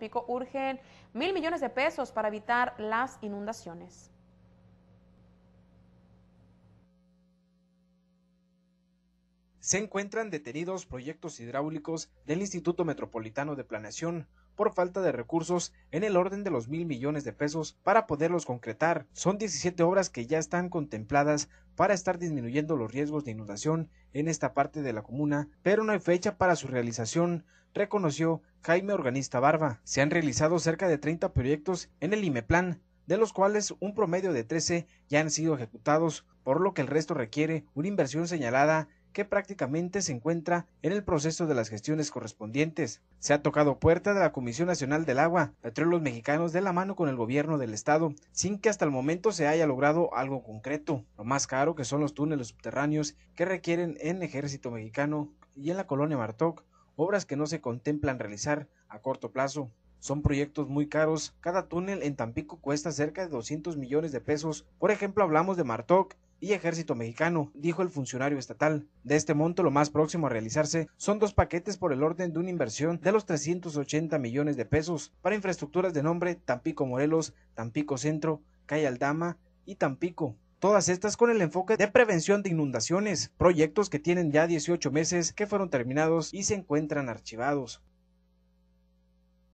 Tampico urgen mil millones de pesos para evitar las inundaciones. se encuentran detenidos proyectos hidráulicos del Instituto Metropolitano de Planeación por falta de recursos en el orden de los mil millones de pesos para poderlos concretar. Son 17 obras que ya están contempladas para estar disminuyendo los riesgos de inundación en esta parte de la comuna, pero no hay fecha para su realización, reconoció Jaime Organista Barba. Se han realizado cerca de 30 proyectos en el IMEPLAN, de los cuales un promedio de 13 ya han sido ejecutados, por lo que el resto requiere una inversión señalada que prácticamente se encuentra en el proceso de las gestiones correspondientes. Se ha tocado puerta de la Comisión Nacional del Agua, Petróleos Mexicanos de la mano con el gobierno del estado, sin que hasta el momento se haya logrado algo concreto. Lo más caro que son los túneles subterráneos que requieren en Ejército Mexicano y en la colonia Martoc, obras que no se contemplan realizar a corto plazo. Son proyectos muy caros, cada túnel en Tampico cuesta cerca de 200 millones de pesos. Por ejemplo, hablamos de Martoc, y Ejército Mexicano, dijo el funcionario estatal. De este monto, lo más próximo a realizarse son dos paquetes por el orden de una inversión de los 380 millones de pesos para infraestructuras de nombre Tampico Morelos, Tampico Centro, Calle Aldama y Tampico. Todas estas con el enfoque de prevención de inundaciones, proyectos que tienen ya 18 meses que fueron terminados y se encuentran archivados.